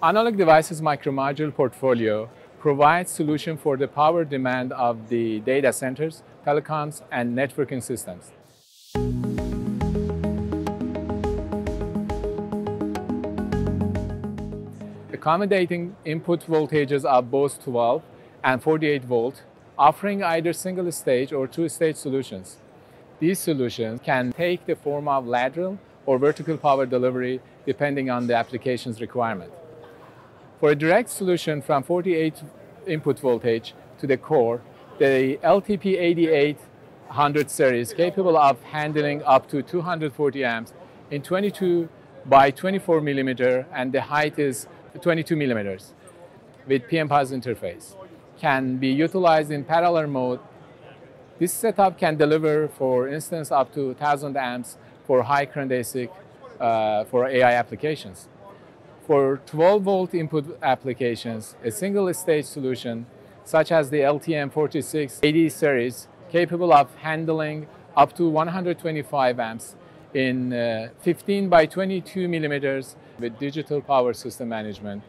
Analog Devices Micromodule portfolio provides solution for the power demand of the data centers, telecoms, and networking systems. Accommodating input voltages of both 12 and 48 volt, offering either single stage or two stage solutions. These solutions can take the form of lateral or vertical power delivery depending on the application's requirement. For a direct solution from 48 input voltage to the core, the LTP8800 series capable of handling up to 240 amps in 22 by 24 millimeter and the height is 22 millimeters with PMBus interface can be utilized in parallel mode. This setup can deliver, for instance, up to 1000 amps for high current ASIC uh, for AI applications. For 12 volt input applications, a single stage solution such as the LTM4680 series capable of handling up to 125 amps in uh, 15 by 22 millimeters with digital power system management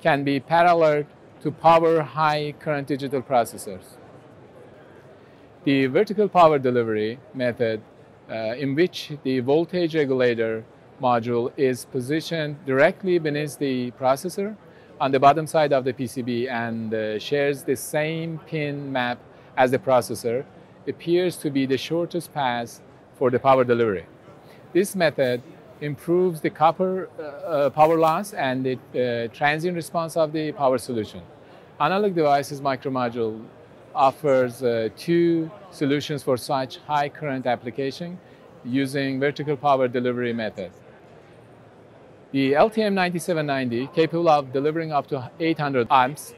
can be paralleled to power high current digital processors. The vertical power delivery method uh, in which the voltage regulator module is positioned directly beneath the processor on the bottom side of the PCB and uh, shares the same pin map as the processor appears to be the shortest path for the power delivery. This method improves the copper uh, uh, power loss and the uh, transient response of the power solution. Analog Devices Micromodule offers uh, two solutions for such high current application using vertical power delivery method. The LTM9790, capable of delivering up to 800 amps,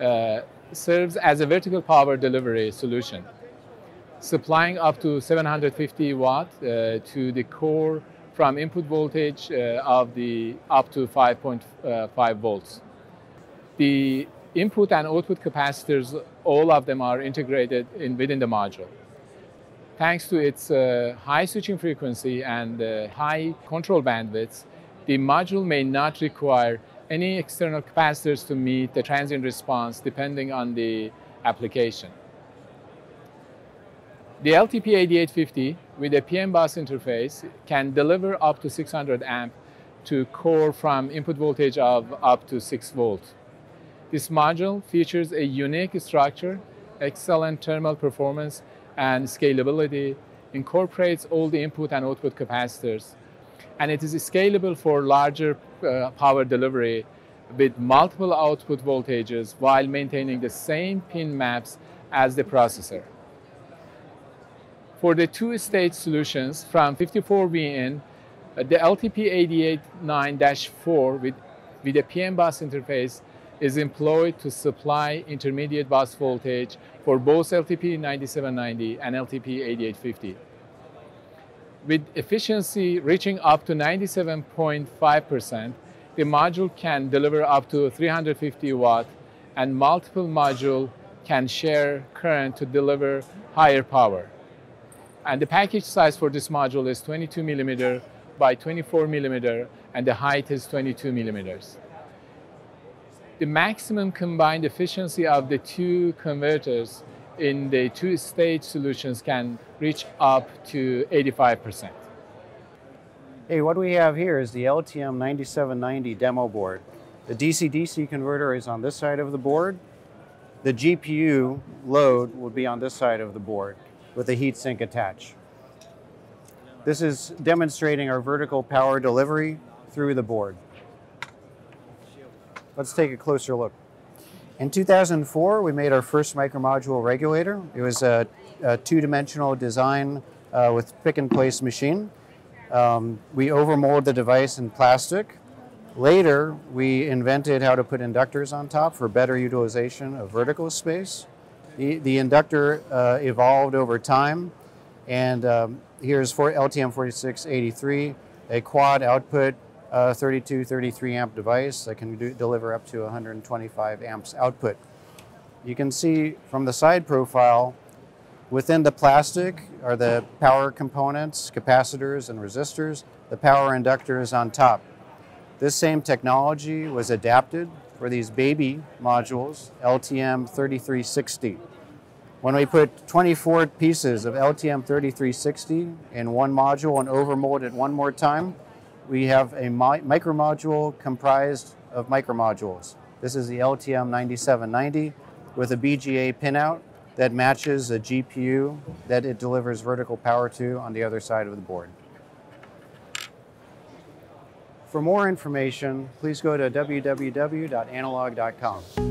uh, serves as a vertical power delivery solution, supplying up to 750 watt uh, to the core from input voltage uh, of the up to 5.5 uh, volts. The input and output capacitors, all of them are integrated in, within the module. Thanks to its uh, high switching frequency and uh, high control bandwidths, the module may not require any external capacitors to meet the transient response depending on the application. The LTP8850 with a PMBus interface can deliver up to 600 amp to core from input voltage of up to 6 volt. This module features a unique structure, excellent thermal performance, and scalability, incorporates all the input and output capacitors, and it is scalable for larger uh, power delivery with multiple output voltages while maintaining the same pin maps as the processor. For the two-stage solutions from 54VN, uh, the LTP889-4 with, with a PM bus interface is employed to supply intermediate bus voltage for both LTP9790 and LTP8850. With efficiency reaching up to 97.5%, the module can deliver up to 350 watt and multiple modules can share current to deliver higher power. And the package size for this module is 22 millimeter by 24 millimeter, and the height is 22 millimeters. The maximum combined efficiency of the two converters in the two-stage solutions can reach up to 85%. Hey, what we have here is the LTM 9790 demo board. The DC-DC converter is on this side of the board. The GPU load will be on this side of the board with a heatsink attached. This is demonstrating our vertical power delivery through the board. Let's take a closer look. In 2004, we made our first micromodule regulator. It was a, a two-dimensional design uh, with pick-and-place machine. Um, we overmolded the device in plastic. Later, we invented how to put inductors on top for better utilization of vertical space. The, the inductor uh, evolved over time, and um, here's for LTM4683, a quad output uh, 32, 33 amp device that can do, deliver up to 125 amps output. You can see from the side profile, within the plastic are the power components, capacitors and resistors. The power inductor is on top. This same technology was adapted for these baby modules, LTM 3360. When we put 24 pieces of LTM 3360 in one module and overmold it one more time, we have a mi micromodule comprised of micromodules. This is the LTM 9790 with a BGA pinout that matches a GPU that it delivers vertical power to on the other side of the board. For more information, please go to www.analog.com.